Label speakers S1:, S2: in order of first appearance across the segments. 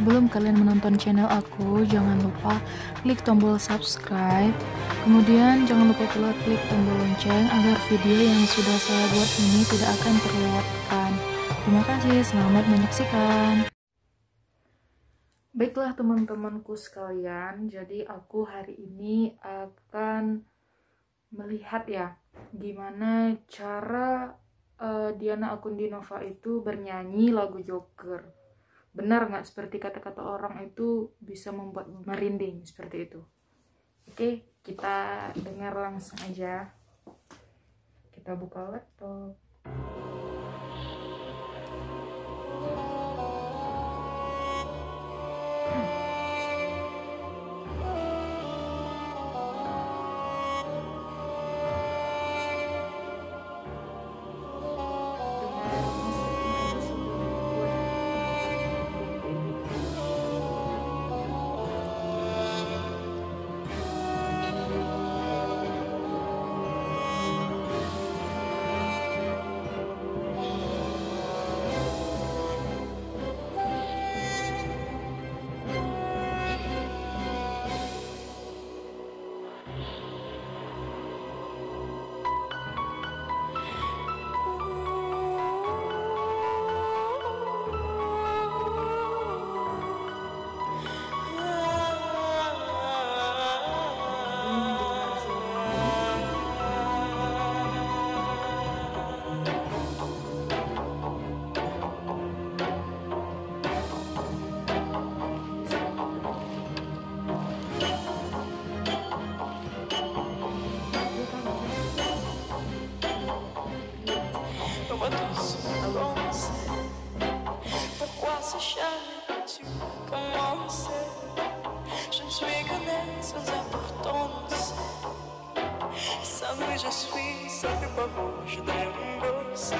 S1: Sebelum kalian menonton channel aku, jangan lupa klik tombol subscribe. Kemudian jangan lupa pula klik tombol lonceng agar video yang sudah saya buat ini tidak akan terlewatkan. Terima kasih, selamat menyaksikan. Baiklah teman-temanku sekalian, jadi aku hari ini akan melihat ya gimana cara uh, Diana Akundinova itu bernyanyi lagu Joker benar nggak seperti kata-kata orang itu bisa membuat merinding seperti itu? Oke kita dengar langsung aja. Kita buka laptop
S2: jamais tu commençais. Je ne suis qu'un être sans importance. Sabe, je suis, sabe, babu, je
S1: t'aime, gosse.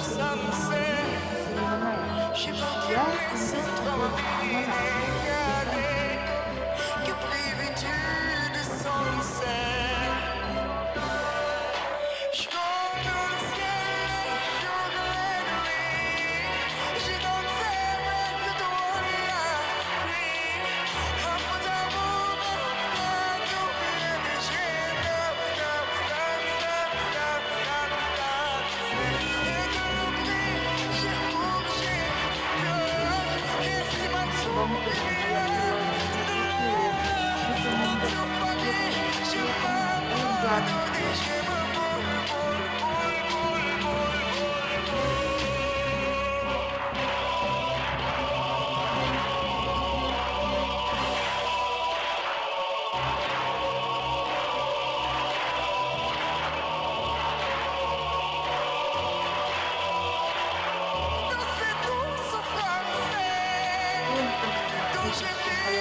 S1: Sunset. She don't care, it's a trouble.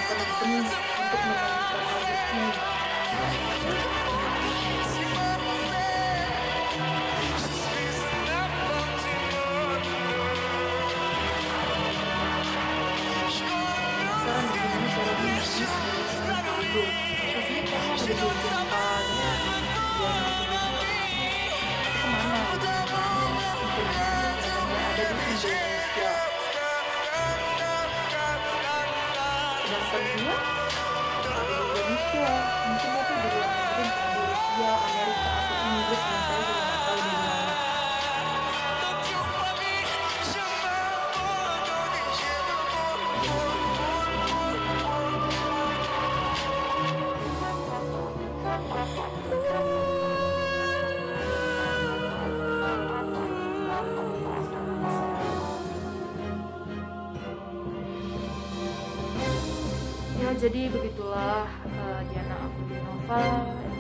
S1: Penuh untuk menyanyikan lagu ini. Dia ada di Indonesia. Mungkin dia tuh di Rusia, Amerika, atau Inggris, dan saya jadi begitulah uh, Diana Akudinova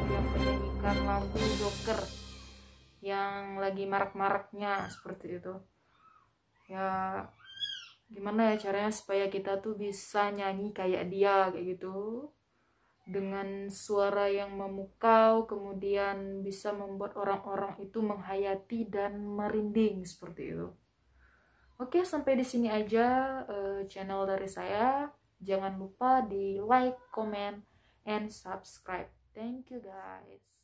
S1: yang menyanyikan lagu Joker yang lagi marak-maraknya seperti itu ya gimana ya caranya supaya kita tuh bisa nyanyi kayak dia kayak gitu dengan suara yang memukau kemudian bisa membuat orang-orang itu menghayati dan merinding seperti itu. Oke, sampai di sini aja uh, channel dari saya. Jangan lupa di like, comment, and subscribe. Thank you guys.